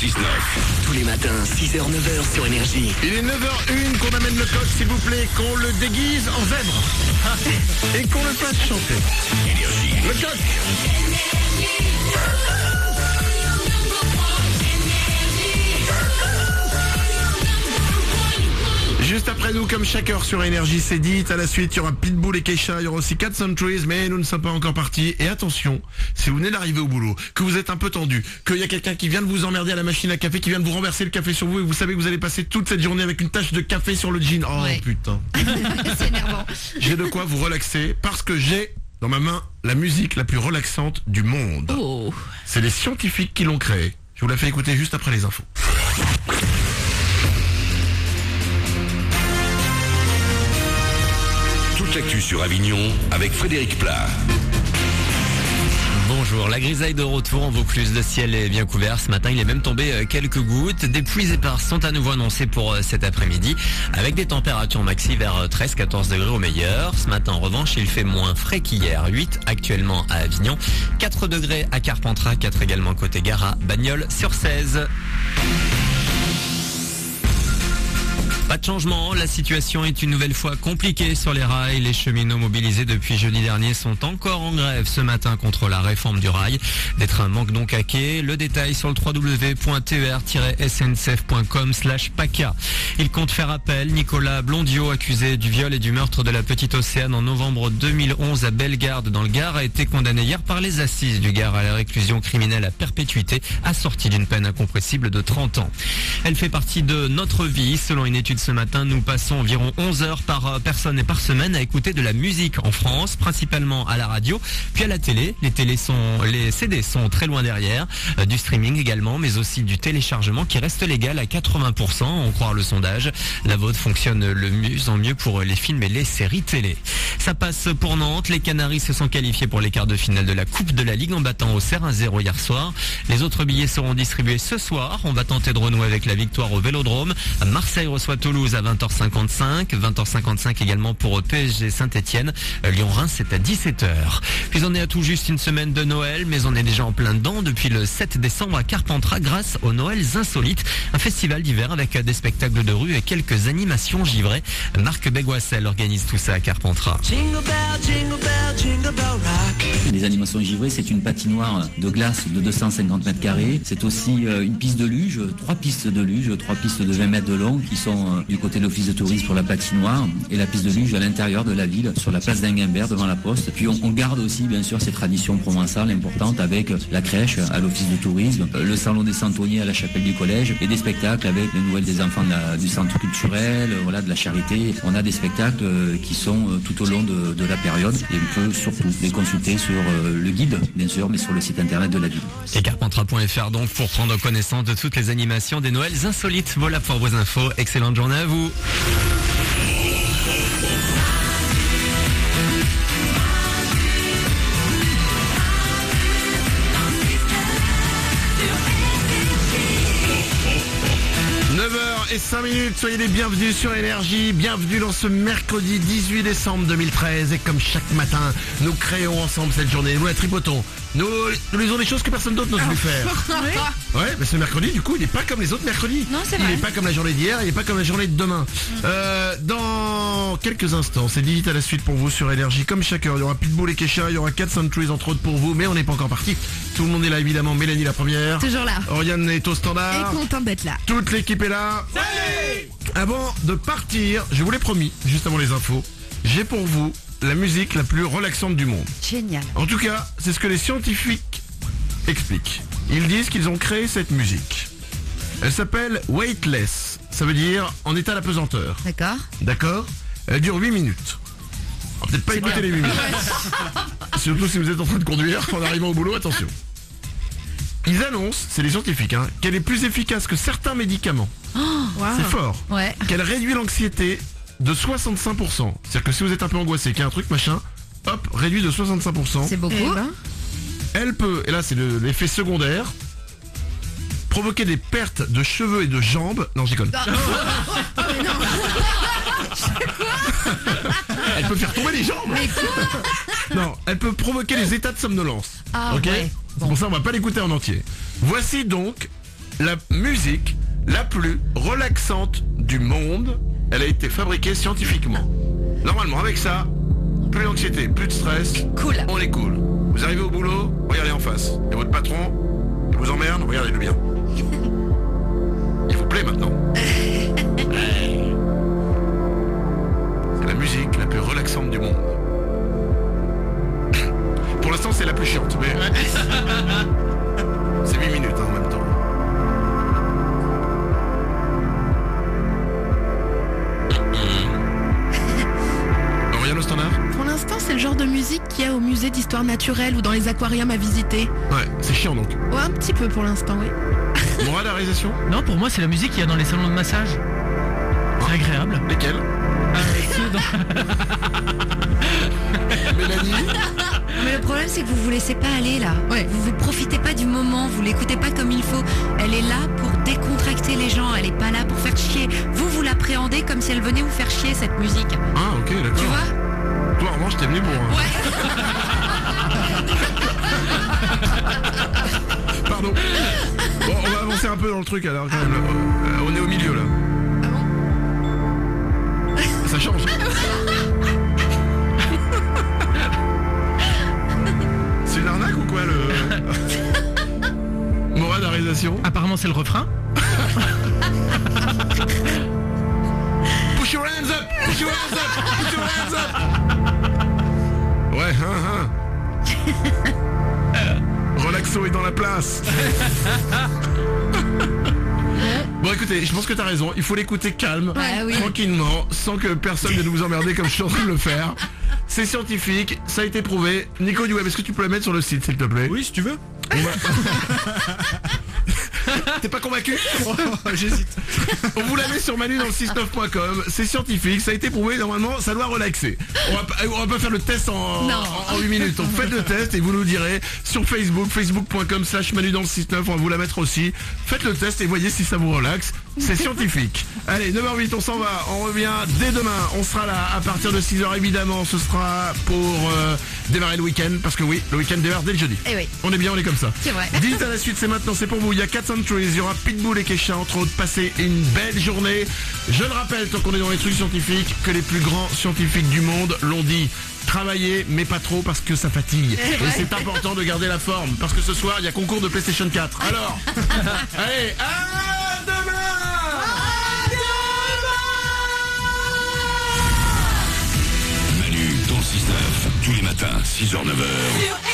6-9. Tous les matins, 6h, 9h sur Énergie. Il est 9h01 qu'on amène le coq, s'il vous plaît, qu'on le déguise en zèbre. Et qu'on le fasse chanter. Le coq comme chaque heure sur Énergie, c'est dit. À la suite, il y aura Pitbull et Keisha, il y aura aussi Cat Centuries, mais nous ne sommes pas encore partis. Et attention, si vous venez d'arriver au boulot, que vous êtes un peu tendu, qu'il y a quelqu'un qui vient de vous emmerder à la machine à café, qui vient de vous renverser le café sur vous, et vous savez que vous allez passer toute cette journée avec une tache de café sur le jean. Oh Ouais. putain. C'est énervant. J'ai de quoi vous relaxer parce que j'ai dans ma main la musique la plus relaxante du monde. Oh. C'est les scientifiques qui l'ont créée. Je vous la fais écouter juste après les infos. Toute sur Avignon avec Frédéric Plat. Bonjour, la grisaille de retour en Vaucluse, le ciel est bien couvert. Ce matin, il est même tombé euh, quelques gouttes. Des pluies éparses sont à nouveau annoncées pour euh, cet après-midi, avec des températures maxi vers 13-14 degrés au meilleur. Ce matin, en revanche, il fait moins frais qu'hier. 8 actuellement à Avignon, 4 degrés à Carpentras, 4 également côté gare à Bagnols sur 16. Pas de changement, la situation est une nouvelle fois compliquée sur les rails. Les cheminots mobilisés depuis jeudi dernier sont encore en grève ce matin contre la réforme du rail. Des trains manquent donc à quai. Le détail sur le www.ter-sncf.com slash PACA. Il compte faire appel. Nicolas Blondiot, accusé du viol et du meurtre de la petite Océane en novembre 2011 à Bellegarde dans le Gard, a été condamné hier par les assises du Gard à la réclusion criminelle à perpétuité, assortie d'une peine incompressible de 30 ans. Elle fait partie de notre vie. Selon une étude ce matin, nous passons environ 11 heures par euh, personne et par semaine à écouter de la musique en France, principalement à la radio, puis à la télé. Les télés sont, les CD sont très loin derrière, Euh, du streaming également, mais aussi du téléchargement qui reste légal à 80%, en croire le sondage. La vôtre fonctionne le mieux en mieux pour les films et les séries télé. Ça passe pour Nantes. Les Canaries se sont qualifiés pour les quarts de finale de la Coupe de la Ligue en battant au Serre 1-0 hier soir. Les autres billets seront distribués ce soir. On va tenter de renouer avec la victoire au Vélodrome. Marseille reçoit Toulouse à 20h55. 20h55 également pour PSG Saint-Etienne. Lyon-Reims, c'est à 17h. Puis on est à tout juste une semaine de Noël, mais on est déjà en plein dedans depuis le 7 décembre à Carpentras grâce aux Noëls Insolites. Un festival d'hiver avec des spectacles de rue et quelques animations givrées. Marc Beguassel organise tout ça à Carpentras. Les animations givrées, c'est une patinoire de glace de 250 mètres carrés. C'est aussi euh, une piste de luge, trois pistes de luge, trois pistes de 20 mètres de long qui sont euh, du côté de l'office de tourisme pour la patinoire et la piste de luge à l'intérieur de la ville sur la place d'Inguimbert devant la poste. Puis on, garde aussi bien sûr ces traditions provençales importantes avec la crèche à l'office de tourisme, le salon des centonniers à la chapelle du collège et des spectacles avec les nouvelles des enfants du centre culturel, voilà, de la charité. On a des spectacles euh, qui sont euh, tout au long de, la période et on peut surtout les consulter sur euh, le guide, bien sûr, mais sur le site internet de la ville. Et donc pour prendre connaissance de toutes les animations des Noëls insolites. Voilà pour vos infos. Excellente journée à vous. – et 5 minutes, soyez les bienvenus sur Énergie, bienvenue dans ce mercredi 18 décembre 2013 et comme chaque matin, nous créons ensemble cette journée, nous la tripotons, nous, nous lisons des choses que personne d'autre n'ose plus faire. Ouais, mais ce mercredi, du coup, il n'est pas comme les autres mercredis. Non, c'est Il n'est pas comme la journée d'hier, il n'est pas comme la journée de demain. Euh, dans quelques instants, c'est dit à la suite pour vous sur Énergie. Comme chaque heure, il y aura Pitbull et Kesha, il y aura 4 Centuries entre autres pour vous, mais on n'est pas encore parti. Tout le monde est là évidemment, Mélanie la première. Toujours là. Oriane est au Et standard. content d'être là. Toute l'équipe est là. Avant de partir, je vous l'ai promis, juste avant les infos, j'ai pour vous la musique la plus relaxante du monde. Génial. En tout cas, c'est ce que les scientifiques expliquent. Ils disent qu'ils ont créé cette musique. Elle s'appelle Weightless. Ça veut dire en état d'apesanteur. D'accord. D'accord Elle dure 8 minutes. Peut-être pas écouter les 8 minutes. Surtout si vous êtes en train de conduire en arrivant au boulot, attention. Ils annoncent, c'est les scientifiques, hein, qu'elle est plus efficace que certains médicaments. C'est fort. Ouais. Qu'elle réduit l'anxiété de 65%. C'est-à-dire que si vous êtes un peu angoissé, qu'il y a un truc machin, hop, réduit de 65%. C'est beaucoup. Eh ben. Elle peut, et là c'est le- l'effet secondaire, provoquer des pertes de cheveux et de jambes. Non, j'y colle. elle peut faire tomber les jambes. Non, elle peut provoquer des états de somnolence. Ah, ok ouais. Pour ça, on va pas l'écouter en entier. Voici donc la musique la plus relaxante du monde. Elle a été fabriquée scientifiquement. Normalement, avec ça, plus d'anxiété, plus de stress. Cool. On est cool. Vous arrivez au boulot, regardez en face. Et votre patron, il vous emmerde, regardez-le bien. Il vous plaît maintenant. C'est la musique la plus relaxante du monde. Pour l'instant, c'est la plus chiante, mais... c'est 8 minutes hein, en même temps. Au standard Pour l'instant, c'est le genre de musique qu'il y a au musée d'histoire naturelle ou dans les aquariums à visiter. Ouais, c'est chiant donc. Ouais, un petit peu pour l'instant, oui. Morale à la réalisation? Non, pour moi, c'est la musique qu'il y a dans les salons de massage. C'est agréable. Lesquels? Ah, ceux dans- Mélanie? Mais le problème, c'est que vous vous laissez pas aller là. Ouais. Vous vous profitez pas du moment, vous l'écoutez pas comme il faut. Elle est là pour décontracter les gens, elle est pas là pour faire chier. Vous, vous l'appréhendez comme si elle venait vous faire chier cette musique. Ah ok, Tu d'accord. vois Toi, en revanche, t'es venu pour... un- Pardon. Bon, on va avancer un peu dans le truc alors quand même. Euh, on est au milieu là. Ça change. Apparemment, c'est le refrain. Push your hands up Push your hands up Push your hands up Ouais, hein, hein. Relaxo est dans la place. Bon écoutez, je pense que t'as raison, il faut l'écouter calme, Ouais, oui. tranquillement, sans que personne ne nous emmerder comme je suis en train de le faire. C'est scientifique, ça a été prouvé. Nico du Web, est-ce que tu peux la mettre sur le site s'il te plaît? Oui, si tu veux. T'es pas convaincu J'hésite. On vous la met sur manu dans le 69.com. C'est scientifique, ça a été prouvé. Normalement, ça doit relaxer. On va, pas- on va pas faire le test en, Non. en, 8 minutes. Donc faites le test et vous nous direz sur Facebook, facebook.com slash manu dans le 69. On va vous la mettre aussi. Faites le test et voyez si ça vous relaxe. C'est scientifique. Allez, 9h08, on s'en va. On revient dès demain. On sera là à partir de 6h évidemment. Ce sera pour euh, démarrer le week-end. Parce que oui, le week-end démarre dès le jeudi. Eh oui. On est bien, on est comme ça. C'est vrai. Dites à la suite, c'est maintenant, c'est pour vous. Il y a 4 Centuries, il y aura Pitbull et Kesha, entre autres. Passez une belle journée. Je le rappelle, tant qu'on est dans les trucs scientifiques, que les plus grands scientifiques du monde l'ont dit. Travailler, mais pas trop parce que ça fatigue. Et c'est important de garder la forme. Parce que ce soir, il y a concours de PlayStation 4. Alors, allez, à tous les matins, 6h, 9h.